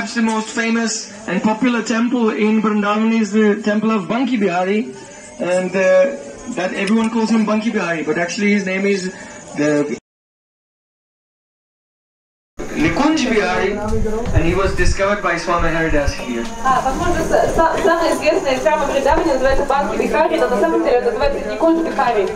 perhaps the most famous and popular temple in Vrindavan is the temple of Banki Bihari, and uh, that everyone calls him Banki Bihari, but actually his name is the Nikunj Bihari, and he was discovered by Swami Haridas here. А, возможно, с- са- самый известный храм в Вриндаване называется Банки Бихари, но на самом деле он называется Никунж Бихари.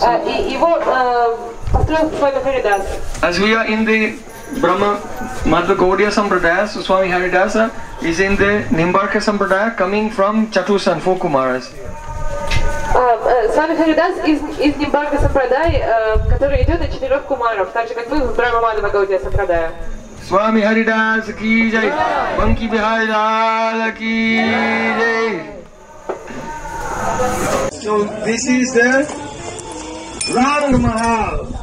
А, и его э, построил Свами Харидас. As we are in the Brahma Madhva Gaudiya Sampradaya, so Swami Haridasa is in the Nimbarka Sampradaya coming from Chatusan, four Kumaras. А, э, Свами Харидас из, из Нимбарга Сампрадай, э, который идет от четырех кумаров, так же как мы в Брахма Мадхава Гаудия Сампрадая. Swami Haridas ki jai, Banki Bihari Lal ki jai. So this is the Rang Mahal.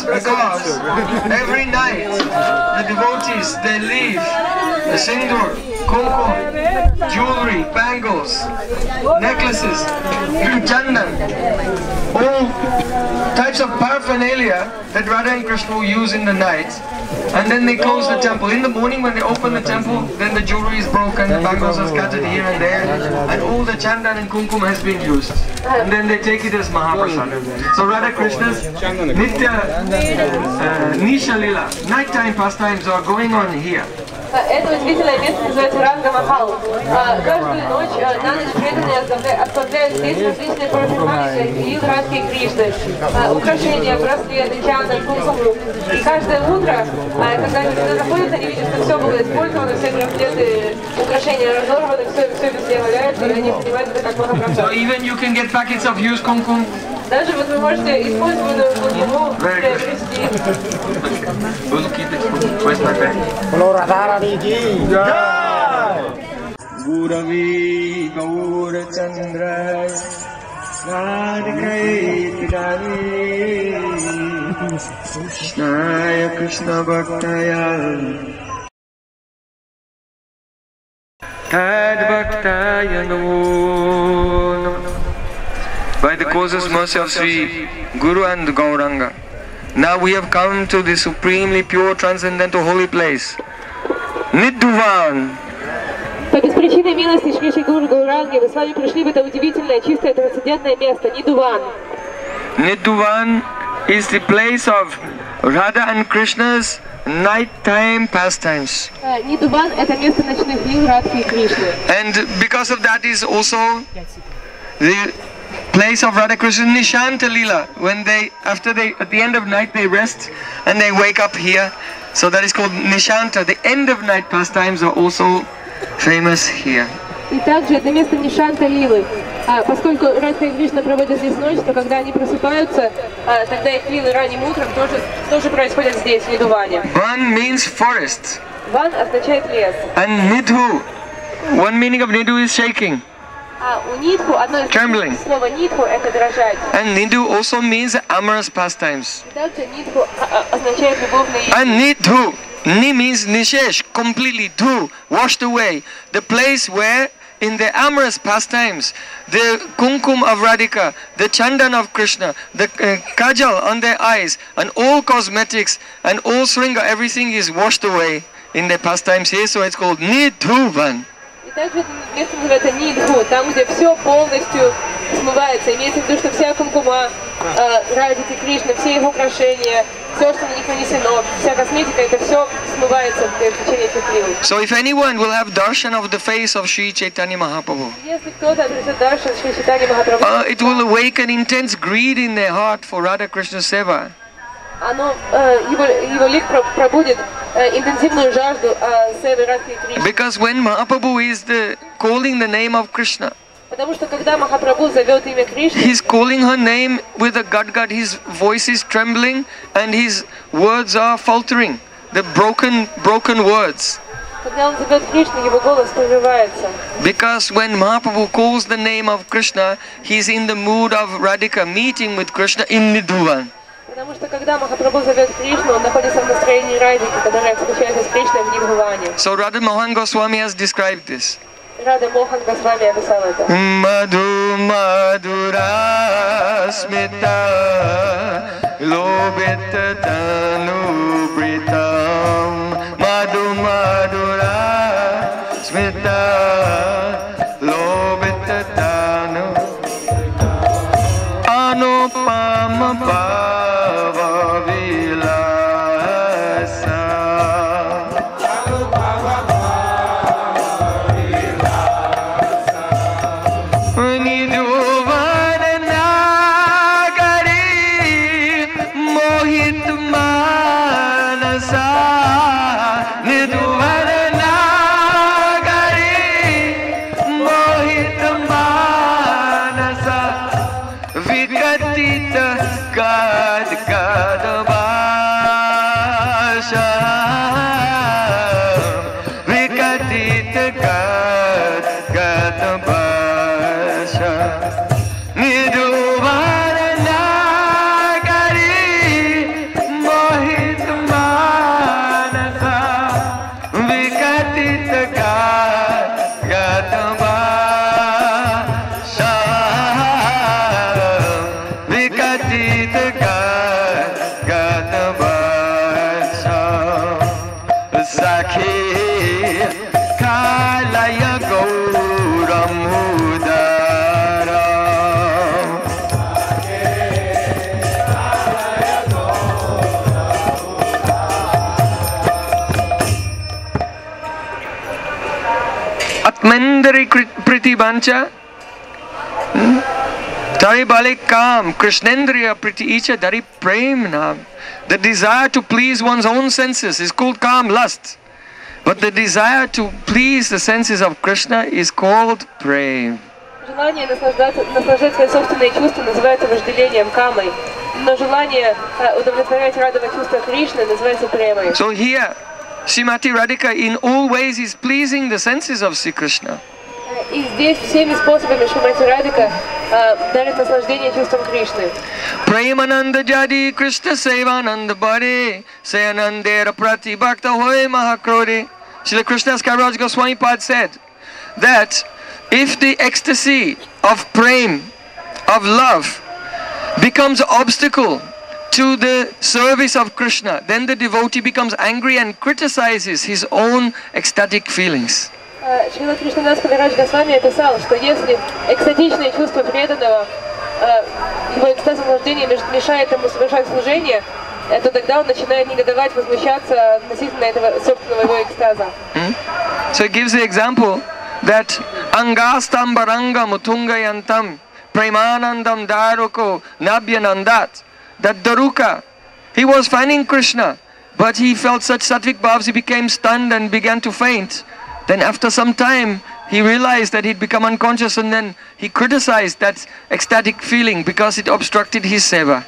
Very because every night the devotees they leave. The sindur, kumkum, jewelry, bangles, necklaces, chandan, all types of paraphernalia that Radha and Krishna will use in the night. And then they close the temple. In the morning when they open the temple, then the jewelry is broken, the bangles are scattered here and there, and all the chandan and kumkum has been used. And then they take it as Mahaprasad. So Radha Krishna's Nitya uh, Nisha Lila, nighttime pastimes are going on here. А, Это удивительное место называется Ранга Махал. А, Каждую ночь, а, на ночь преданные оставля- оставляют здесь различные парфюмерии и Радхи и Кришны. А, Украшения, браслеты, чандан, кумкум. И каждое утро, а, когда они сюда заходят, они видят, что все было использовано, все браслеты, украшения разорваны, все, все валяется, и они понимают это как So Махапрасад. even you can get packets of used kumkum. Даже вот вы можете использованную кумкуму Very good. приобрести. We'll keep it. Where's my bag? by the causes mercy of Sri Guru and Gauranga. Now we have come to the supremely pure, transcendental, holy place, Nidhuvan. Только с причиной милости Шри Гуру Гауранги вы с вами пришли в это удивительное, чистое, трансцендентное место, Нидуван. Nidhuvan is the place of Radha and Krishna's nighttime pastimes. Э, Нидуван – это место ночных лил Радхи и Кришны. And because of that is also the place of Radha Krishna Nishanta Lila. When they, after they, at the end of night, they rest and they wake up here. So that is called Nishanta. The end of night pastimes are also famous here. И также это место Нишанта Лилы. А, поскольку Радха и Кришна проводят здесь ночь, то когда они просыпаются, а, тогда их лилы ранним утром тоже, тоже происходят здесь, в Нидуване. One means forest. Ван означает лес. And Nidhu. One meaning of Nidhu is shaking. Trembling. And nidhu also means amorous pastimes. And nidhu. Ni means nishesh, completely, dhu, washed away. The place where in the amorous pastimes, the kumkum of Radhika, the chandan of Krishna, the uh, kajal on their eyes, and all cosmetics and all sringa, everything is washed away in the pastimes here, so it's called nidhuvan. Также это место называется Нидху, там, где все полностью смывается. Имеется в виду, что вся кумкума, э, Радхи Кришна, все их украшения, все, что на них нанесено, вся косметика, это все смывается в течение этих лил. So if anyone will have darshan of the face of Sri Chaitanya Mahaprabhu, Если кто-то обретет дальше Шри Читани Махапрабху, uh, it will awaken intense greed in their heart for Radha Krishna Seva. оно, э, его, его лик про- пробудет э, интенсивную жажду э, севы Радхи Кришны. Because when Mahaprabhu is the, calling the name of Krishna, Потому что когда Махапрабху зовет имя Кришны, he's calling her name with a gut gut, his voice is trembling and his words are faltering. The broken, broken words. когда он зовет Кришну, его голос прерывается. Because when Mahaprabhu calls the name of Krishna, he's in the mood of Radhika, meeting with Krishna in Nidhuvan. Потому что когда Махапрабху зовет Кришну, он находится в настроении Радики, которая встречается с Кришной в Нирване. So Radha Mohan Goswami has described this. Рада Мохан Госвами описал это. Madhu Madhura Smita Lobita Tanu Britam Madhu Madhura Smita Priti Bancha Dari Bale Kam, Krishnendriya Priti Icha Dari Prem Nam. The desire to please one's own senses is called Kam, lust. But the desire to please the senses of Krishna is called Prem. Желание наслаждаться, наслаждать свои собственные чувства называется вожделением, камой. Но желание э, удовлетворять, радовать чувства Кришны называется премой. So here, Srimati Radhika in all ways is pleasing the senses of Sri Krishna. И здесь всеми способами Шумати Радика э, дарит наслаждение чувством Кришны. Праймананда Джади Кришна Сейвананда Бари Саянандера Прати Бхакта Хой Mahakrodi. Srila Krishnadas Kaviraj Goswami Pad said that if the ecstasy of prem, of love, becomes an obstacle to the service of Krishna, then the devotee becomes angry and criticizes his own ecstatic feelings. Э, Шрила Кришнадас Кавирадж Госвами описал, что если экстатичное чувство преданного, э, его экстаз наслаждения меш- мешает ему совершать служение, э, то тогда он начинает негодовать, возмущаться относительно этого собственного его экстаза. So it gives the example that angastam baranga mutungayantam premanandam daruko nabhyanandat. That Daruka, he was finding Krishna, but he felt such sattvic bhavs, he became stunned and began to faint. Then after some time, he realized that he'd become unconscious and then he criticized that ecstatic feeling because it obstructed his seva.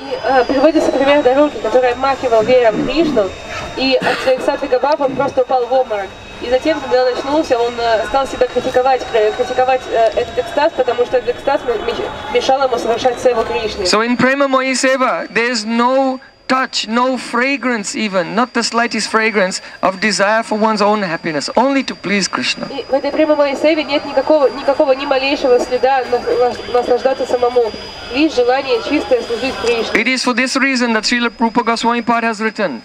И э, приводится пример дороги, который обмахивал веером Кришну, и от своих сатвика баб он просто упал в обморок. И затем, когда он очнулся, он э, стал себя критиковать, кри- критиковать э, этот экстаз, потому что этот экстаз м- меч- мешал ему совершать севу Кришне. So in Prema Mohi Seva, there's no touch, no fragrance even, not the slightest fragrance of desire for one's own happiness, only to please Krishna. И в этой прямой севе нет никакого, никакого ни малейшего следа нас- наслаждаться самому. Лишь желание чистое служить Кришне. It is for this reason that Srila Rupa Goswami Pad has written,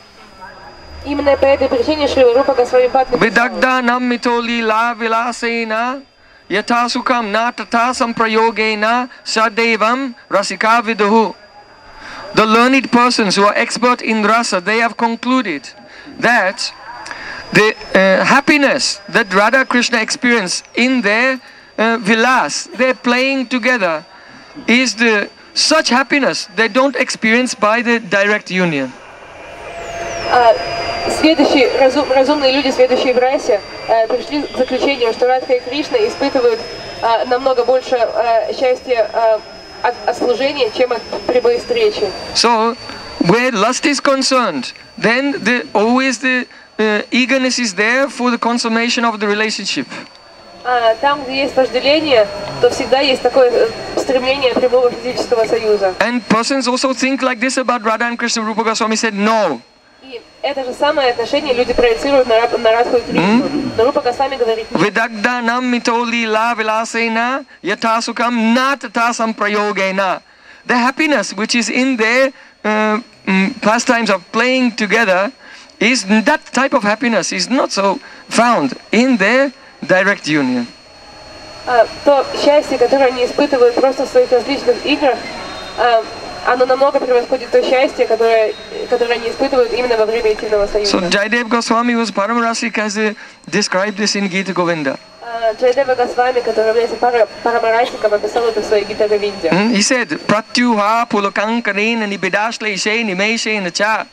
Именно по этой причине Шри Рупа Госвами Пад написал, la vilasena yatasukam na tatasam prayogena sadevam rasika viduhu. The learned persons who are expert in rasa, they have concluded that the uh, happiness that Radha Krishna experience in their uh, vilas, their playing together, is the such happiness they don't experience by the direct union. Следующие, разум- разумные люди, следующие в расе, э, пришли к заключению, что Радха и Кришна испытывают э, намного больше э, счастья э, от, от служения, чем от прямой встречи. So, where lust is concerned, then the, always the uh, eagerness is there for the consummation of the relationship. А там, где есть вожделение, то всегда есть такое э, стремление прямого физического союза. And persons also think like this about Radha and Krishna. Rupa Goswami said, no. Это же самое отношение люди проецируют на, Раб- на Радху и Кришну. Но Рупа Госвами говорит, Vidagdanam mitoli la vilasena yatasukam na tatasam prayogena. The happiness which is in their uh, mm, pastimes of playing together is that type of happiness is not so found in their direct union. а, то счастье, которое они испытывают просто в своих различных играх, а, оно намного превосходит то счастье, которое, которое они испытывают именно во время интимного So союза. Jaidev Goswami was Paramarasik as he described this in Gita Govinda. А, Джайдева Госвами, который является пара, парамарасиком, описал это в своей Гита Говинде. Hmm? He said, Pratyuha pulakankarena nibidashleshe nimeshe nacha.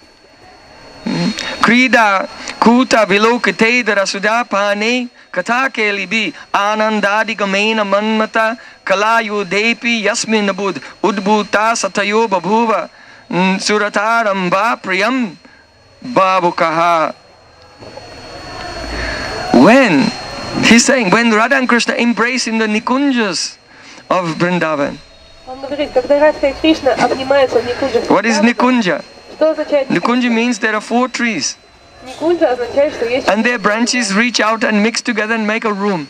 Hmm? Krida kuta vilokate darasuda pane katha kelibi anandadi gamena manmata कलायुधेपि Yasminabud बुद् उद्भूता सतयो बभूव सुरतारम्भा When, he's saying, when Radha and Krishna embrace in the Nikunjas of Vrindavan. What is Nikunja? Nikunja means there are four trees. And their branches reach out and mix together and make a room.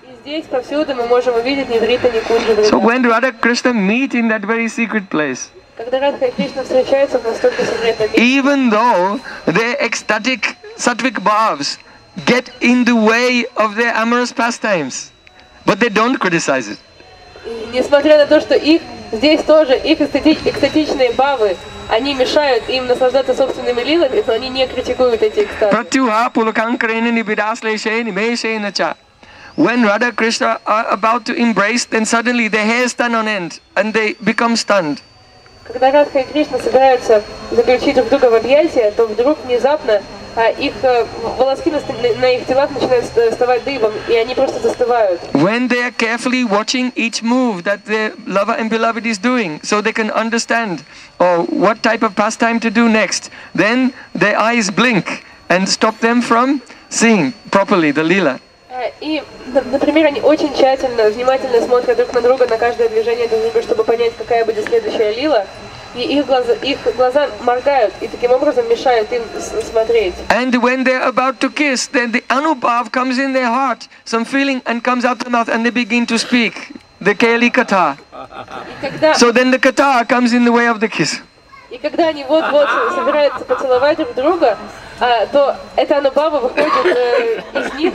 Здесь повсюду мы можем увидеть Неврита Никунджа. So when Radha Krishna meet in that very secret place, Когда Радха и Кришна встречаются в настолько секретном месте, even though their ecstatic sattvic bhavs get in the way of their amorous pastimes, but they don't criticize it. несмотря на то, что их здесь тоже, их экстатичные бавы, они мешают им наслаждаться собственными лилами, но они не критикуют эти экстазы. Pratyuha pulakankarena nibidasleshe nimeshe cha. When Radha Krishna are about to embrace, then suddenly their hair stand on end and they become stunned. Когда Радха и Кришна собираются заключить друг друга в объятия, то вдруг внезапно а, их э, волоски на, ст- на- на их телах начинают ст- вставать дыбом, и они просто застывают. When they are carefully watching each move that their lover and beloved is doing, so they can understand oh, what type of pastime to do next, then their eyes blink and stop them from seeing properly the lila. А, И, на- например, они очень тщательно, внимательно смотрят друг на друга, на каждое движение друг друга, чтобы понять, какая будет следующая лила. И их глаза, их глаза моргают, и таким образом мешают им смотреть. And when they're about to kiss, then the anubhav comes in their heart, some feeling, and comes out the mouth, and they begin to speak the Katha. И когда, So then the Katha comes in the way of the kiss. и когда они вот-вот собираются поцеловать друг друга, а, то эта анубава выходит э, из них,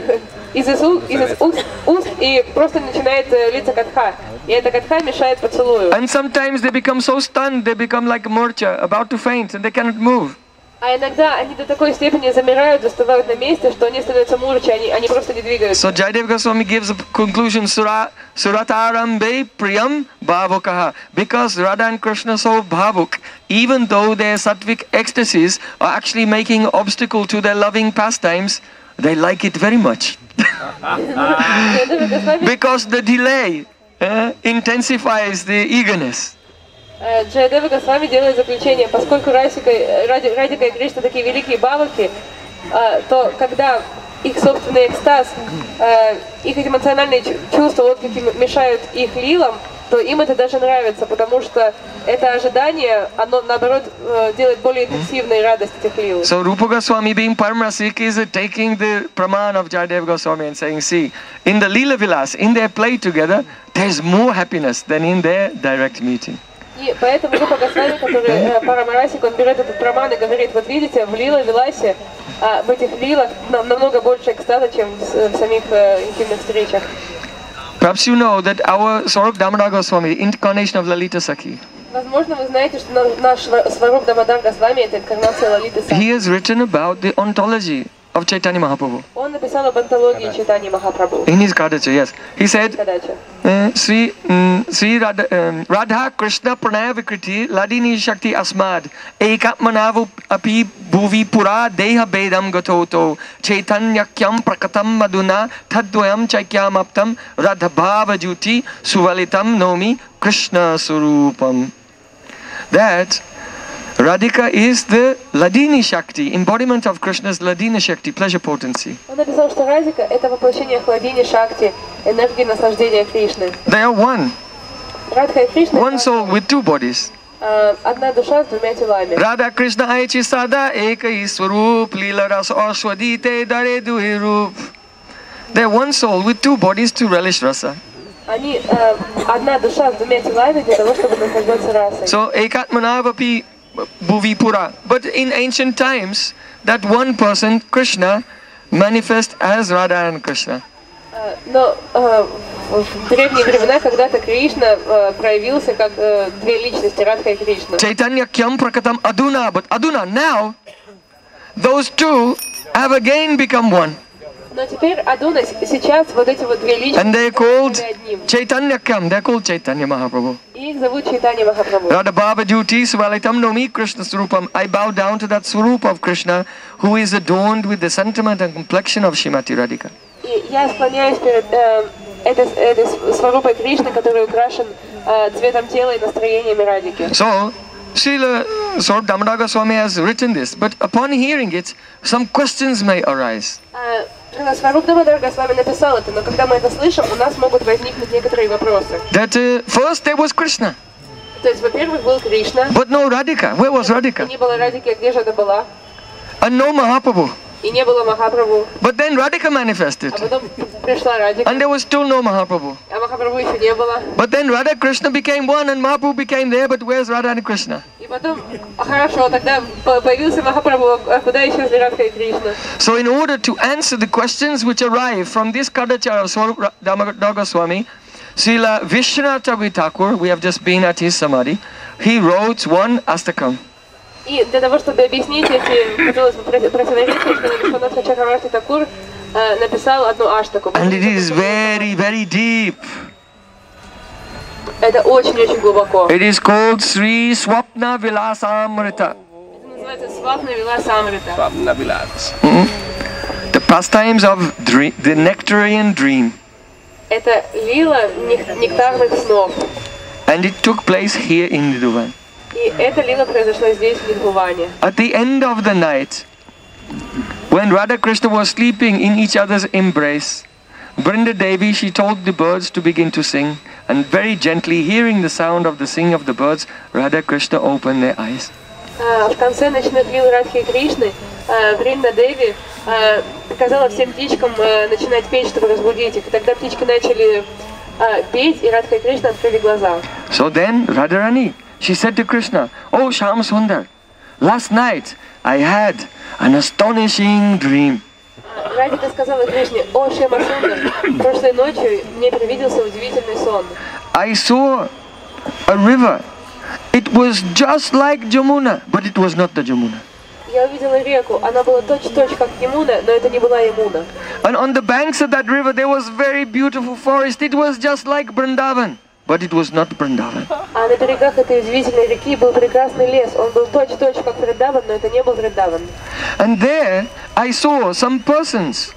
из, из, из, из уст, уст и просто начинает э, литься катха. И эта катха мешает поцелую. And sometimes they become so stunned, they become like Murcha, about to faint, and they cannot move. А иногда они до такой степени замирают, застывают на месте, что они становятся мурчи, они, они просто не двигаются. So Jayadev Goswami gives a conclusion, Sura, Suratarambe Priyam Bhavokaha. Because Radha and Krishna are so bhavuk, even though their sattvic ecstasies are actually making obstacle to their loving pastimes, they like it very much. Джайдева Госвами Because the delay uh, intensifies the eagerness. Э, Джайадева Госвами делает заключение, поскольку э, Ради- Радика и Кришна такие великие бабахи, э, то когда их собственный экстаз, э, их эмоциональные чу- чувства, отклики м- мешают их лилам, то им это даже нравится, потому что это ожидание, оно наоборот делает более интенсивной радость этих лил. So Rupa Goswami being Paramarasik is taking the praman of Jayadev Goswami and saying, see, in the Leela Vilas, in their play together, there's more happiness than in their direct meeting. И поэтому Рупа Госвами, который э, Парамарасик, он берет этот роман и говорит, вот видите, в Лила Виласе, а, в этих лилах нам- намного больше экстаза, чем в, в самих э, интимных встречах. Perhaps you know that our Swarup Damodar Goswami, the incarnation of Lalita Sakhi, Возможно, вы знаете, что на- наш Сва- Сваруп Дамадар Госвами это инкарнация Лалиты Са. he has written about the ontology of Chaitanya Mahaprabhu Он написал об антологии читания Махапрабху. in his Kadacha, yes. He said, Кадача. uh, Sri, um, Sri Radha, um, Radha Krishna Pranaya Vikriti Ladini Shakti Asmad Ekatmanavu Api Bhuvi pura deha bedam gatoto Chaitanyakyam prakatam maduna Tadvayam chaikyam aptam Radhabhava juti Suvalitam nomi Krishna surupam That Radhika is the Ladini Shakti, embodiment of Krishna's Ladini Shakti, pleasure potency. Он написал, что Радика – это воплощение хладини Шакти, энергии наслаждения Кришны. They are one, Радха и Кришна one это, soul with two bodies. э, одна душа с двумя телами. Radha Krishna aichi sada eka iswarup lila ras aswadite dare duhi rup. They're one soul with two bodies to relish rasa. Они э, одна душа с двумя телами для того, чтобы наслаждаться расой. So ekatmanavapi bhuvi pura. But in ancient times, that one person, Krishna, manifest as Radha and Krishna. Э, Но э, в в древние времена когда-то Кришна э, проявился как э, две личности, Радха и Кришна. Chaitanya kyam prakatam aduna. But aduna, now, those two have again become one. Но теперь Адуна, с- сейчас вот эти вот две личности And they're called стали одним. Chaitanya kyam. They're called Chaitanya Mahaprabhu. И их зовут Чайтанья Махапрабху. Radha Baba Juti Svalitam Nomi Krishna Surupam. I bow down to that Surupa of Krishna who is adorned with the sentiment and complexion of Shrimati Radhika. И я склоняюсь перед э, этой, этой с- сварупой Кришны, который украшен э, цветом тела и настроениями Радики. So, Srila Swarup Damadaga Swami has written this, but upon hearing it, some questions may arise. That uh, first there was Krishna. But no Radhika. Where was Radhika? And no Mahaprabhu. But then Radhika manifested. And there was still no Mahaprabhu. But then Radha Krishna became one and Mahaprabhu became there, but where's Radha and Krishna? И потом, а хорошо, тогда по- появился Махапрабху, а куда исчезли Радха и Кришна? So, in order to answer the questions which arise from this Kadachara of Swarup Ra- Damadaga Swami, Srila Vishwanath Thakur, we have just been at his samadhi, he wrote one astakam. И для того, чтобы объяснить эти, казалось бы, проти- противоречия, что Вишванатха Чакраварти Такур э, написал одну аштаку. And it is very, very deep. Это очень-очень глубоко. It is called Sri Swapna Vilasamrita. Это Swapna Свапна Amrita. Свапна Вилас. Mm-hmm. The pastimes of dream, the nectarian dream. Это лила нектарных снов. And it took place here in Nidhuvan. И эта лила произошла здесь, в Лидхуване. At the end of the night, when Radha Krishna was sleeping in each other's embrace, Brinda Devi, she told the birds to begin to sing and very gently, hearing the sound of the singing of the birds, Radha Krishna opened their eyes. В конце ночных лил Радхи Кришны Вринда Деви показала всем птичкам начинать петь, чтобы разбудить их. Тогда птички начали петь, и Радха и Кришна открыли глаза. So then Radharani, she said to Krishna, Oh Shyam Sundar, last night I had an astonishing dream. Радика сказала Кришне, о, Шема Сундар, прошлой ночью мне привиделся удивительный сон. I saw a river. It was just like Jamuna, but it was not the Jamuna. Я увидела реку, она была точь-точь как Ямуна, но это не была Ямуна. And on the banks of that river there was very beautiful forest. It was just like Vrindavan, but it was not Vrindavan. And there I saw some persons.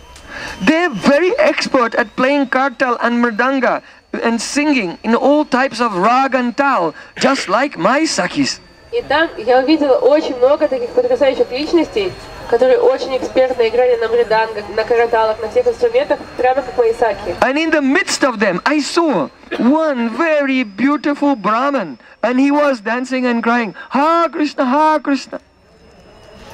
They're very expert at playing kartal and mridanga and singing in all types of rag and tal, just like my sakhis. И там я увидела очень много таких потрясающих личностей, которые очень экспертно играли на мридангах, на караталах, на всех инструментах, прямо как мои саки. And in the midst of them, I saw one very beautiful Brahman, and he was dancing and crying, Ha Krishna, Ha Krishna.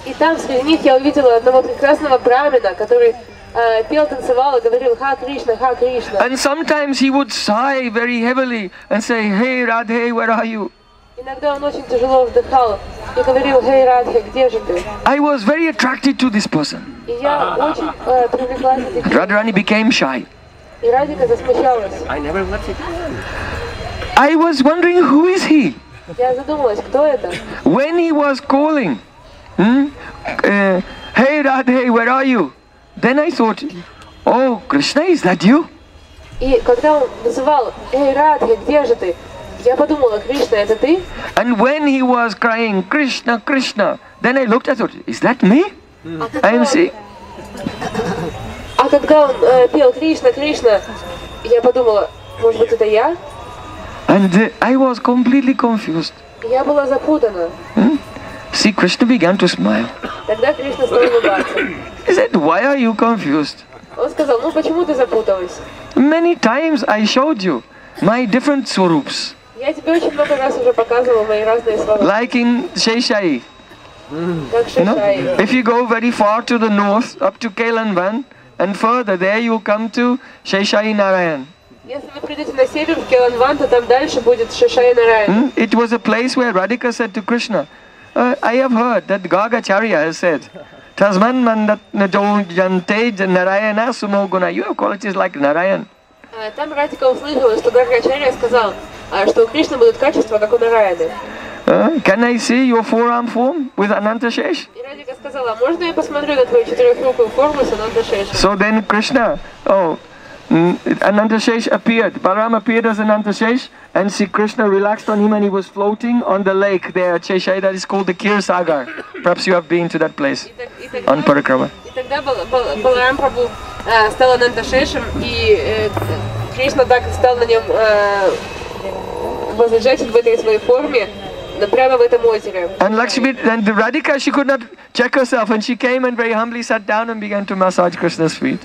И там среди них я увидела одного прекрасного брамина, который э, пел, танцевал и говорил «Ха Кришна, Ха Кришна». And sometimes he would sigh very heavily and say, Hey Radhe, where are you? Иногда он очень тяжело вздыхал и говорил «Хей, Радхи, где же ты?» I was very attracted to this person. И я очень э, привлеклась к этой Radharani became shy. И Радика засмущалась. I was wondering, who is he? Я задумалась, кто это? When he was calling, hmm, uh, Hey Radhe, where are you? Then I thought, Oh, Krishna, is that you? И когда он называл «Эй, Радхи, где же ты?» Я подумала, Кришна, это ты? And when he was crying, Krishna, Krishna, then I looked, I thought, is that me? А когда он, IMC? а когда он э, пел Кришна, Кришна, я подумала, может быть это я? And uh, I was completely confused. Я была запутана. See, Krishna began to smile. Тогда Кришна стал улыбаться. He said, Why are you confused? Он сказал, ну почему ты запуталась? Many times I showed you my different swarups, Я тебе очень много раз уже показывала мои разные слова. Like in Sheshai. You know? If you go very far to the north, up to Kailanvan, and further there you come to Sheshai Narayan. Hmm? It was a place where Radhika said to Krishna, uh, I have heard that Gargacharya has said, Tasman mandat jante Narayana sumo guna. You have qualities like Narayan. Э, там Радика услышала, что сказал, Что у Кришны будут качества, как у Нараяны. Э, can I see your forearm form with Ananta Shesh? So then Krishna, oh, Ananta Shesh appeared. Balaram appeared as Ananta Shesh, and see Krishna relaxed on him, and he was floating on the lake there at Sheshai that is called the Kirsagar. Perhaps you have been to that place on Parikrama. И тогда Баларам Прабhu э, стал Ананта Шешем, и э, Кришна так стал на нем возлежать в этой своей форме, на- прямо в этом озере. And Lakshmi, and the Radhika, she could not check herself, and she came and very humbly sat down and began to massage Krishna's feet.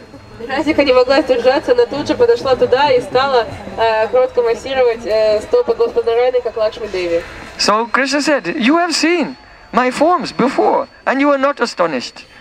Радика не могла сдержаться, но тут же подошла туда и стала э, кротко массировать э, стопы Господа Райны, как Лакшми Деви. So Krishna said, You have seen my forms before, and you are not astonished.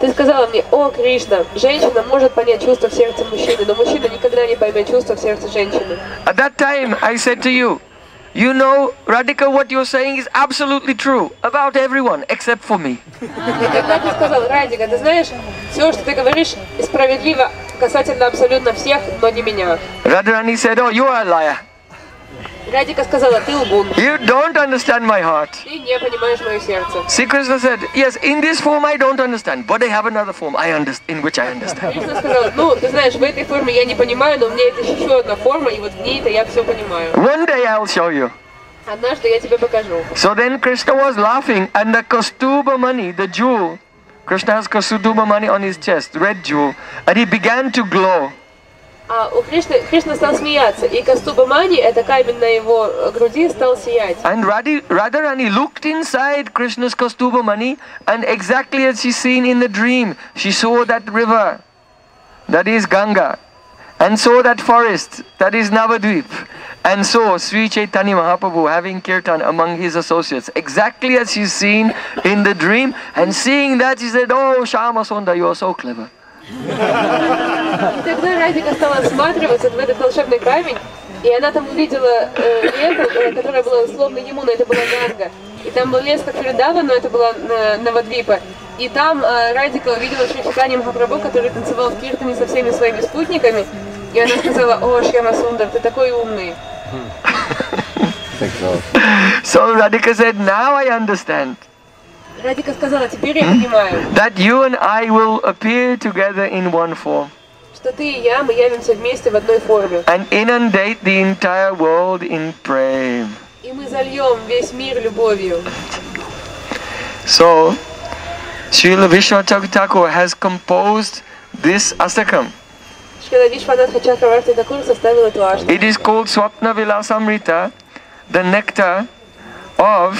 ты сказала мне, о, Кришна, женщина может понять чувства в сердце мужчины, но мужчина никогда не поймет чувства в сердце женщины. At that time, I said to you, You know, Radhika, what you're saying is absolutely true about everyone except for me. И тогда ты сказал, Радика, ты знаешь, все, что ты говоришь, справедливо касательно абсолютно всех, но не меня. Radharani said, Oh, you are a liar. You don't understand my heart. Ты Krishna said, yes, in this form I don't understand, but I have another form I understand, in which I understand. One day I'll show you. So then Krishna was laughing, and the Kaustubha mani, the jewel, Krishna has Kaustubha mani on his chest, red jewel, and he began to glow. А у Кришны, Кришна стал смеяться, и Кастуба Мани, это камень на его э, груди, стал сиять. And Radhi, Radharani looked inside Krishna's Kaustubha Mani, and exactly as she seen in the dream, she saw that river, that is Ganga, and saw that forest, that is Navadvip, and saw Sri Chaitanya Mahaprabhu having kirtan among his associates, exactly as she's seen in the dream, and seeing that she said, Oh Shama Sonda, you are so clever. И тогда Радика стала осматриваться в этот волшебный камень, и она там увидела э, реку, э, которая была словно Емуна, это была Ганга. И там был лес, как Феридава, но это была э, Навадвипа. И там э, Радика увидела Шри Чайтанья Махапрабху, который танцевал в киртане со всеми своими спутниками. И она сказала, о, Шьяма Сундар, ты такой умный. So Radhika said, "Now I understand Радика сказала, теперь я понимаю, that you and I will appear together in one form что ты и я, мы явимся вместе в одной форме. and inundate the entire world in prem." И мы зальем весь мир любовью. So, Srila Vishwanath Thakur has composed this astakam. Шрила Вишванатха Чакраварти Такур составил эту ашту. It is called Swapna Vilasamrita, the nectar of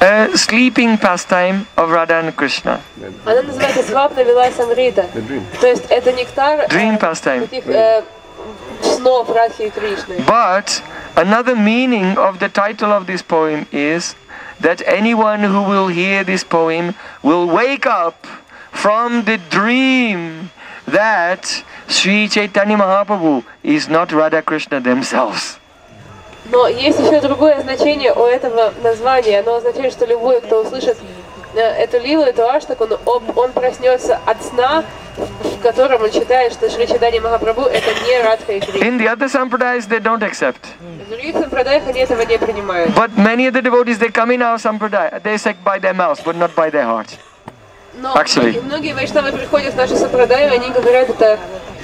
a sleeping pastime of Radha and Krishna. Она называется Свапна Вилай Самрита. То есть это нектар э, Dream pastime. таких э, снов Радхи и Кришны. But another meaning of the title of this poem is that anyone who will hear this poem will wake up from the dream that Sri Chaitanya Mahaprabhu is not Radha Krishna themselves. Но есть еще другое значение у этого названия. Оно означает, что любой, кто услышит э, эту лилу, эту аштаку, он, он, он проснется от сна, в котором он считает, что Шри Чайтанья Махапрабху это не Радха и Кришна. In the other sampradayas, they don't accept. В других сампрадаях они этого не принимают. But many of the devotees, they come in our sampradaya, they say by their mouths, but not by their heart. Но Actually. многие, вайшнавы приходят в наши сампрадаи, они говорят это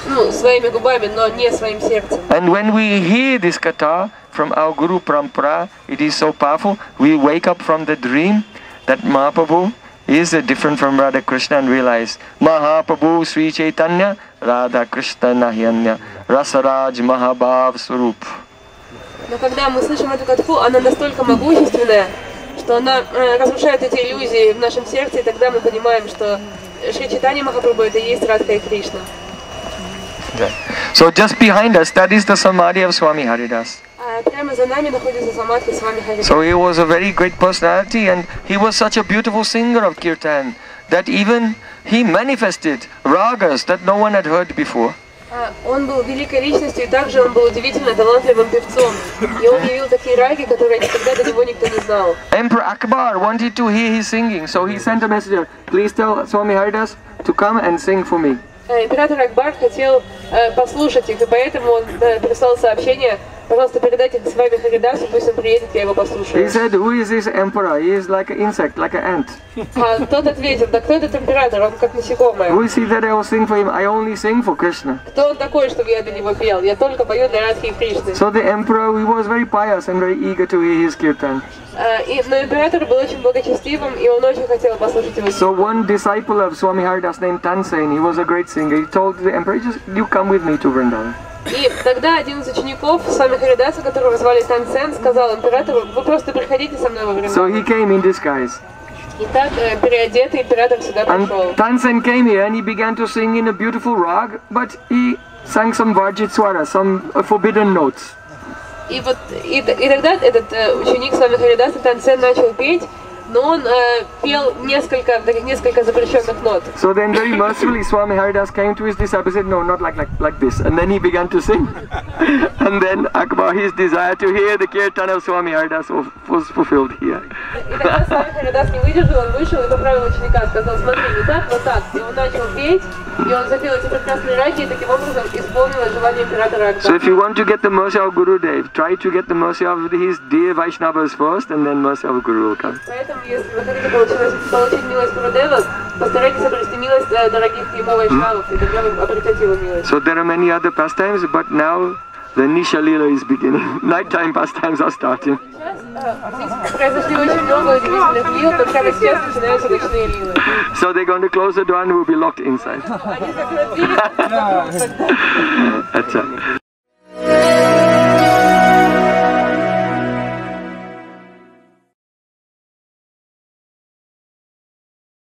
ну, своими губами, но не своим сердцем. And when we hear this katha from our Guru Parampara, it is so powerful. We wake up from the dream that Mahaprabhu is uh, different from Radha Krishna and realize Mahaprabhu Sri Chaitanya Radha Krishna Nahyanya Rasaraj Mahabhav Swarup. Но когда мы слышим эту катху, она настолько могущественная, что она э, разрушает эти иллюзии в нашем сердце, и тогда мы понимаем, что Шри Читани Махапрабху это и есть Радха и Кришна. So just behind us, that is the Samadhi of Swami Haridas. А прямо за нами находится Самадхи с вами Хари. So he was a very great personality and he was such a beautiful singer of kirtan that even he manifested ragas that no one had heard before. А, Он был великой личностью, и также он был удивительно талантливым певцом. И он явил такие раги, которые никогда до него никто не знал. Emperor Akbar wanted to hear his singing, so he sent a messenger, please tell Swami Haridas to come and sing for me. Э, Император Акбар хотел э, послушать их, и поэтому он э, прислал сообщение, пожалуйста, передайте с вами Харидасу, пусть он приедет, я его He послушаю. said, who is this emperor? He is like an insect, like an ant. А тот ответил, да кто этот император, он как насекомое. Who is he that I will sing for him? I only sing for Krishna. Кто он такой, чтобы я для него пел? Я только пою для Радхи и Кришны. So the emperor, he was very pious and very eager to hear his kirtan. А, и, но император был очень благочестивым, и он очень хотел послушать его. So one disciple of Swami Haridas named Tansen, he was a great singer. He told the emperor, just you come with me to Vrindavan. И тогда один из учеников, сами Харидаса, которого звали Тансен, сказал императору, вы просто приходите со мной во время. So he came in disguise. И так, э, переодетый император сюда And пришел. Tansen came here and he began to sing in a beautiful rag, but he sang some Vajit Swara, some uh, forbidden notes. И вот и, и тогда этот э, ученик Свами Харидаса Тансен начал петь, но он э, пел несколько таких несколько запрещенных нот. So then very mercifully Swami Haridas came to his disciple and said, no, not like, like, like this. And then he began to sing. and then Akbar, his desire to hear the kirtan of Swami Haridas was, was fulfilled here. И тогда Свами Харидас не выдержал, он вышел и поправил ученика, сказал, смотри, не так, вот так. И он начал петь, и он запел эти прекрасные раки, и таким образом исполнилось желание императора So Акбара. if you want to get the mercy of Guru Dev, try to get the mercy of his dear Vaishnavas first and then mercy of Guru will come. Поэтому, если вы хотите получить, получить милость Гурудева, постарайтесь обрести милость э, дорогих ему вайшнавов, и тогда вы обретете его милость. So there are many other pastimes, but now the Nisha Lila is beginning. Nighttime pastimes are starting. Сейчас э, здесь произошли очень много удивительных лил, но прямо сейчас начинаются ночные лилы. So they're going to close the door and we'll be locked inside. Они закроют двери, That's it.